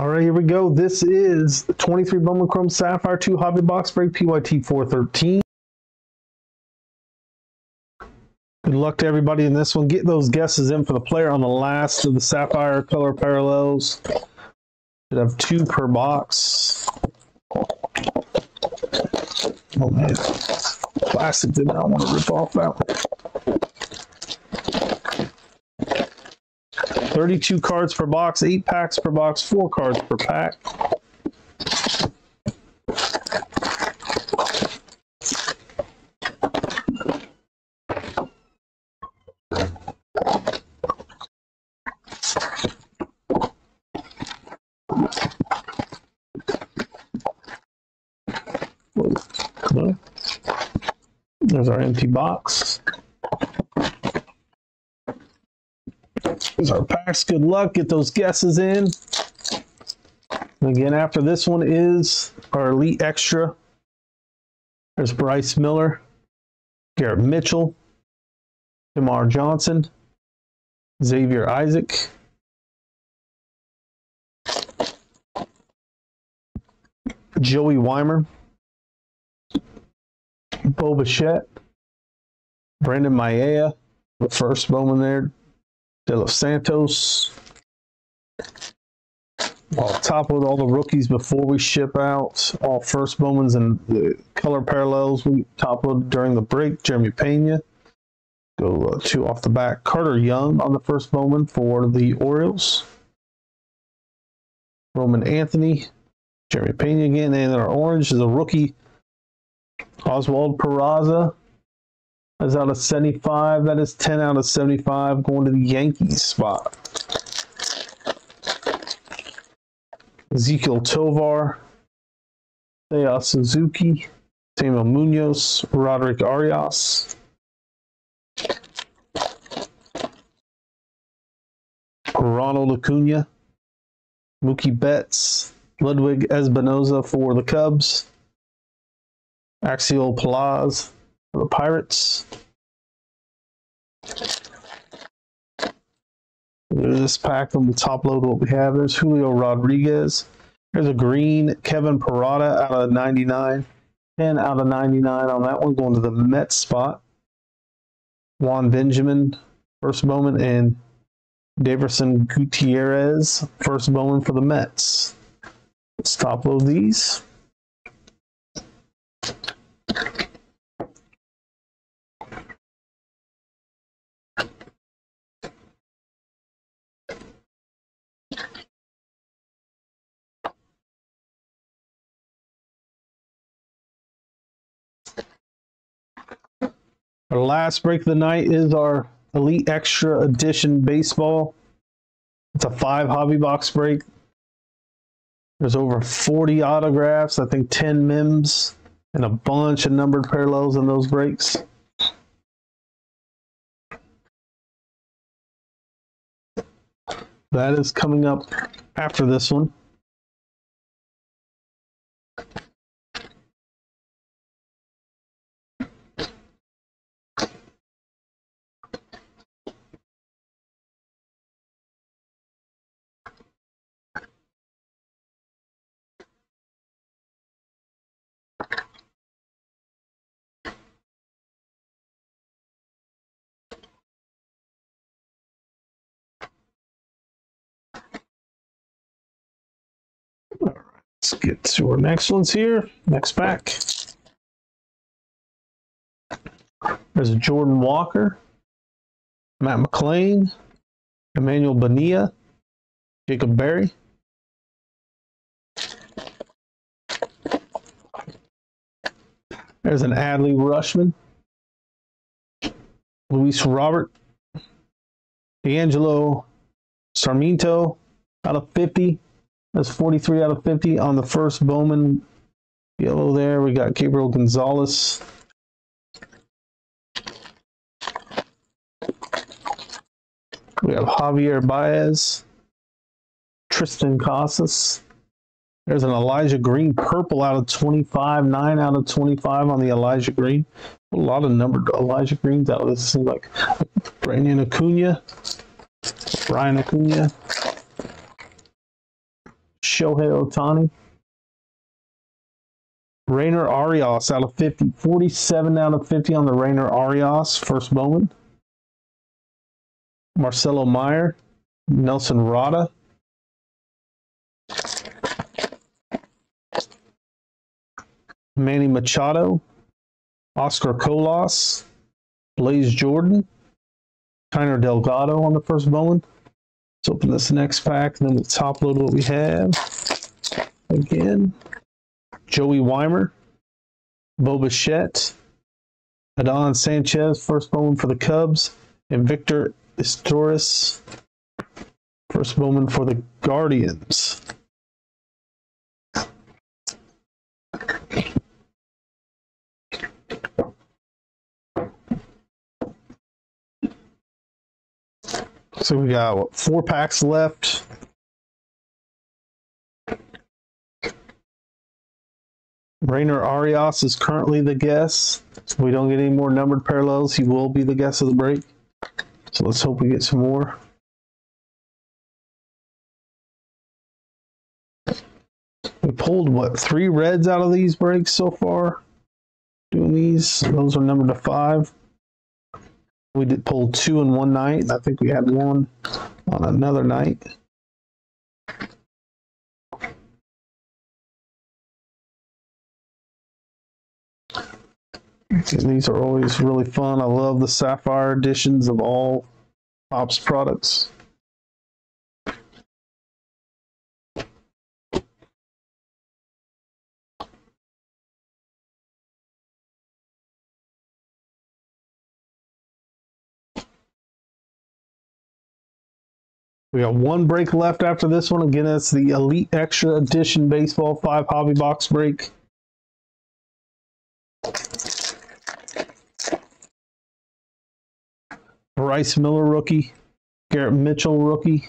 All right, here we go. This is 23 Bowman Chrome Sapphire 2 Hobby Box Break PYT 413. Good luck to everybody in this one. Get those guesses in for the player on the last of the Sapphire color parallels. Should have two per box. Oh man, plastic did not want to rip off that one. 32 cards per box, 8 packs per box, 4 cards per pack. There's our empty box. There's our packs. Good luck. Get those guesses in. Again, after this one is our Elite Extra. There's Bryce Miller, Garrett Mitchell, Jamar Johnson, Xavier Isaac, Joey Wiemer, Bo Bichette, Brandon Mayea, the first Bowman there, De Los Santos. I'll top with all the rookies before we ship out. All first Bowmans and the color parallels we top load during the break. Jeremy Pena. Go uh, two off the back. Carter Young on the first Bowman for the Orioles. Roman Anthony. Jeremy Pena again. And our orange is a rookie. Oswald Peraza is out of 75. That is 10 out of 75 going to the Yankees spot. Ezequiel Tovar, Seiya Suzuki, Samuel Munoz, Roderick Arias. Ronald Acuna, Mookie Betts, Ludwig Espinoza for the Cubs, Axiel Plaz the Pirates. This pack on the top load. What we have there's Julio Rodriguez. There's a green Kevin Parada out of 99. 10 out of 99 on that one, going to the Mets spot. Juan Benjamin, first Bowman, and Davison Gutierrez, first Bowman for the Mets. Let's top load these. Our last break of the night is our Elite Extra Edition Baseball. It's a five hobby box break. There's over 40 autographs, I think 10 MIMs, and a bunch of numbered parallels in those breaks. That is coming up after this one. Let's get to our next ones here. Next pack. There's Jordan Walker, Matt McLain, Emmanuel Bonilla, Jacob Berry. There's an Adley Rutschman, Luis Robert, D'Angelo Sarmiento out of 50. That's 43 out of 50 on the first Bowman yellow there. We got Gabriel Gonzalez. We have Javier Baez, Triston Casas. There's an Elijah Green purple out of 25, 9 out of 25 on the Elijah Green. A lot of numbered Elijah Greens out of this. Seems like Brandon Acuna, Brian Acuna, Shohei Ohtani. Rayner Arias out of 50. 47 out of 50 on the Rayner Arias, first Bowman. Marcelo Meyer. Nelson Rada. Manny Machado. Oscar Colas. Blaze Jordan. Keiner Delgado on the first Bowman. Let's open this next pack, and then we'll top load what we have. Again, Joey Wiemer, Bo Bichette, Adon Sanchez, first Bowman for the Cubs, and Victor Izturis, first Bowman for the Guardians. So we got what, four packs left. Rayner Arias is currently the guess. So we don't get any more numbered parallels. He will be the guess of the break. So let's hope we get some more. We pulled what three reds out of these breaks so far. Doing these, those are numbered to five. We did pull two in one night. I think we had one on another night. These are always really fun. I love the Sapphire editions of all Topps products. We got one break left after this one. Again, it's the Elite Extra Edition Baseball 5 Hobby Box break. Bryce Miller rookie, Garrett Mitchell rookie,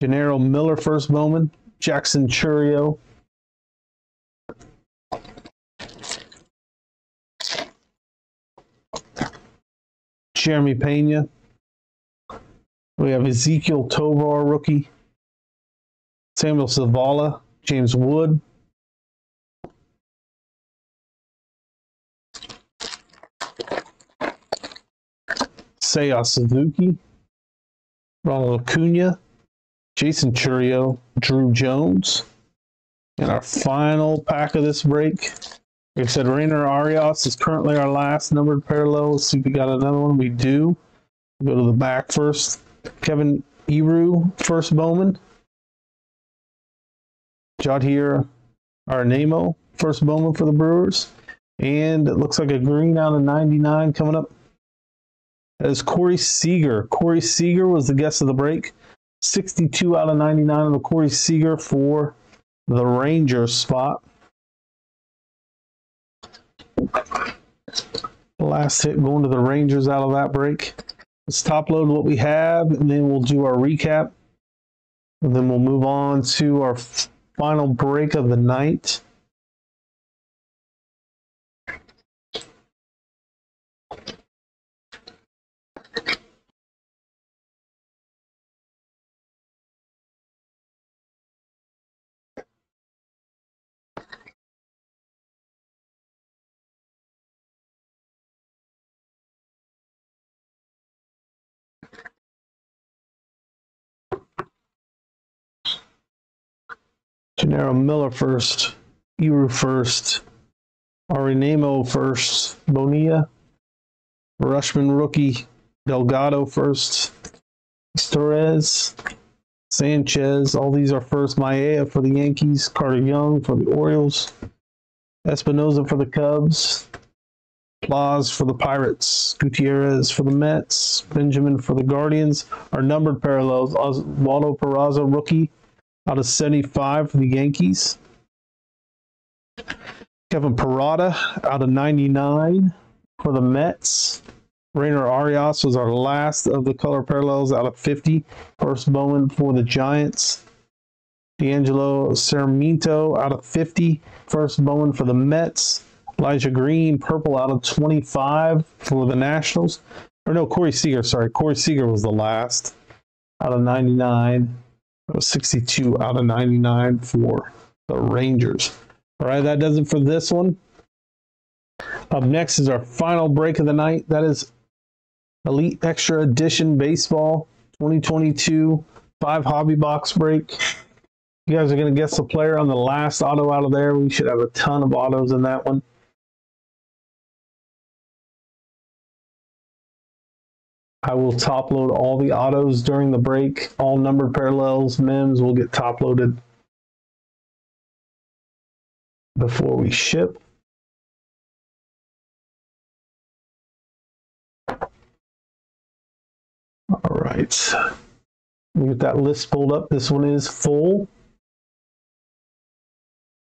Gennaro Miller first Bowman, Jackson Chourio. Jeremy Pena, we have Ezequiel Tovar, rookie. Samuel Zavala, James Wood. Seiya Suzuki, Ronald Acuna, Jason Chourio, Drew Jones. And our final pack of this break. Like I said, Rayner Arias is currently our last numbered parallel. Let's see if we got another one. We do. We Go to the back first. Kevin Eru, first Bowman. Jadher Areinamo, first Bowman for the Brewers. And it looks like a green out of 99 coming up. That is Corey Seager. Corey Seager was the guest of the break. 62 out of 99 of the Corey Seager for the Rangers spot. Last hit going to the Rangers out of that break. Let's top load what we have, and then we'll do our recap. And then we'll move on to our final break of the night. Gennaro Miller first, Eru first, Areinamo first, Bonilla, Rutschman rookie, Delgado first, Torres, Sanchez, all these are first. Maeda for the Yankees, Carter Young for the Orioles, Espinosa for the Cubs, Plaz for the Pirates, Gutierrez for the Mets, Benjamin for the Guardians. Our numbered parallels, Waldo Peraza rookie, out of 75 for the Yankees. Kevin Parada out of 99 for the Mets. Rayner Arias was our last of the color parallels out of 50. First Bowman for the Giants. D'Angelo Sarmiento out of 50. First Bowman for the Mets. Elijah Green, purple out of 25 for the Nationals. Or no, Corey Seager, sorry. Corey Seager was the last out of 99 That was 62 out of 99 for the Rangers. All right, that does it for this one. Up next is our final break of the night. That is Elite Extra Edition Baseball 2022 five hobby box break. You guys are going to guess the player on the last auto out of there. We should have a ton of autos in that one. I will top load all the autos during the break. All numbered parallels, MEMS will get top loaded before we ship. All right. Get that list pulled up. This one is full.